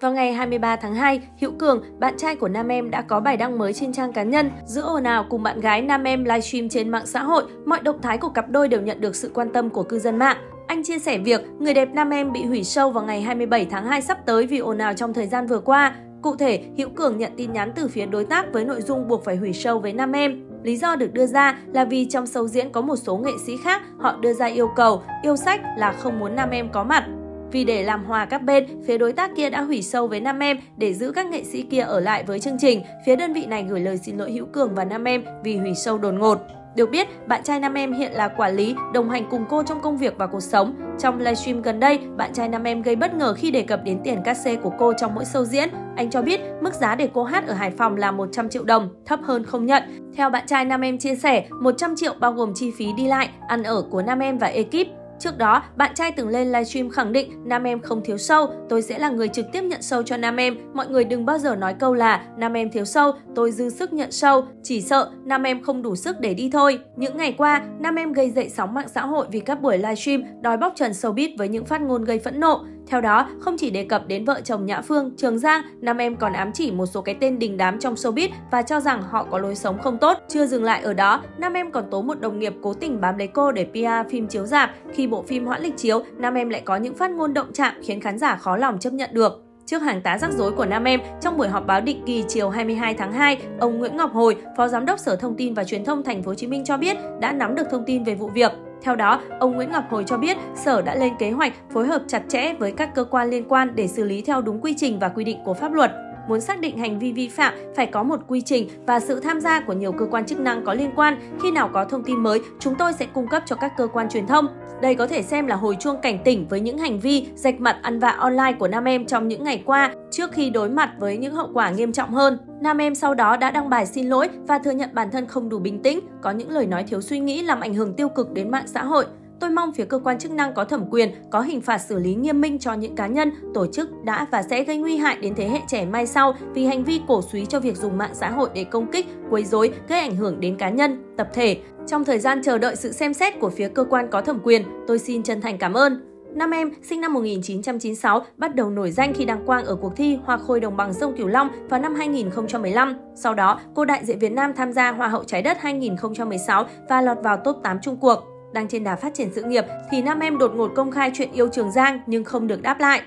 Vào ngày 23 tháng 2, Hữu Cường, bạn trai của nam em đã có bài đăng mới trên trang cá nhân. Giữa ồn ào cùng bạn gái nam em livestream trên mạng xã hội, mọi động thái của cặp đôi đều nhận được sự quan tâm của cư dân mạng. Anh chia sẻ việc người đẹp nam em bị hủy show vào ngày 27 tháng 2 sắp tới vì ồn ào trong thời gian vừa qua. Cụ thể, Hữu Cường nhận tin nhắn từ phía đối tác với nội dung buộc phải hủy show với nam em. Lý do được đưa ra là vì trong show diễn có một số nghệ sĩ khác họ đưa ra yêu cầu, yêu sách là không muốn nam em có mặt. Vì để làm hòa các bên, phía đối tác kia đã hủy show với nam em để giữ các nghệ sĩ kia ở lại với chương trình. Phía đơn vị này gửi lời xin lỗi Hữu Cường và nam em vì hủy show đột ngột. Được biết, bạn trai nam em hiện là quản lý, đồng hành cùng cô trong công việc và cuộc sống. Trong livestream gần đây, bạn trai nam em gây bất ngờ khi đề cập đến tiền cát xê của cô trong mỗi show diễn. Anh cho biết mức giá để cô hát ở Hải Phòng là 100 triệu đồng, thấp hơn không nhận. Theo bạn trai nam em chia sẻ, 100 triệu bao gồm chi phí đi lại, ăn ở của nam em và ekip. Trước đó, bạn trai từng lên livestream khẳng định Nam Em không thiếu sâu, tôi sẽ là người trực tiếp nhận sâu cho Nam Em. Mọi người đừng bao giờ nói câu là Nam Em thiếu sâu, tôi dư sức nhận sâu, chỉ sợ Nam Em không đủ sức để đi thôi. Những ngày qua, Nam Em gây dậy sóng mạng xã hội vì các buổi livestream đòi bóc trần showbiz với những phát ngôn gây phẫn nộ. Theo đó, không chỉ đề cập đến vợ chồng Nhã Phương, Trường Giang, Nam Em còn ám chỉ một số cái tên đình đám trong showbiz và cho rằng họ có lối sống không tốt. Chưa dừng lại ở đó, Nam Em còn tố một đồng nghiệp cố tình bám lấy cô để PR phim chiếu rạp. Khi bộ phim hoãn lịch chiếu, Nam Em lại có những phát ngôn động chạm khiến khán giả khó lòng chấp nhận được. Trước hàng tá rắc rối của Nam Em, trong buổi họp báo định kỳ chiều 22 tháng 2, ông Nguyễn Ngọc Hồi, Phó Giám đốc Sở Thông tin và Truyền thông Thành phố Hồ Chí Minh cho biết đã nắm được thông tin về vụ việc. Theo đó, ông Nguyễn Ngọc Hồi cho biết Sở đã lên kế hoạch phối hợp chặt chẽ với các cơ quan liên quan để xử lý theo đúng quy trình và quy định của pháp luật. Muốn xác định hành vi vi phạm phải có một quy trình và sự tham gia của nhiều cơ quan chức năng có liên quan. Khi nào có thông tin mới, chúng tôi sẽ cung cấp cho các cơ quan truyền thông. Đây có thể xem là hồi chuông cảnh tỉnh với những hành vi rạch mặt ăn vạ online của nam em trong những ngày qua trước khi đối mặt với những hậu quả nghiêm trọng hơn. Nam em sau đó đã đăng bài xin lỗi và thừa nhận bản thân không đủ bình tĩnh, có những lời nói thiếu suy nghĩ làm ảnh hưởng tiêu cực đến mạng xã hội. Tôi mong phía cơ quan chức năng có thẩm quyền có hình phạt xử lý nghiêm minh cho những cá nhân, tổ chức đã và sẽ gây nguy hại đến thế hệ trẻ mai sau vì hành vi cổ suý cho việc dùng mạng xã hội để công kích, quấy rối, gây ảnh hưởng đến cá nhân, tập thể. Trong thời gian chờ đợi sự xem xét của phía cơ quan có thẩm quyền, tôi xin chân thành cảm ơn. Nam em, sinh năm 1996, bắt đầu nổi danh khi đăng quang ở cuộc thi Hoa Khôi Đồng bằng sông Cửu Long vào năm 2015. Sau đó, cô đại diện Việt Nam tham gia Hoa hậu Trái đất 2016 và lọt vào top 8 chung cuộc. Đang trên đà phát triển sự nghiệp thì nam em đột ngột công khai chuyện yêu Trường Giang nhưng không được đáp lại.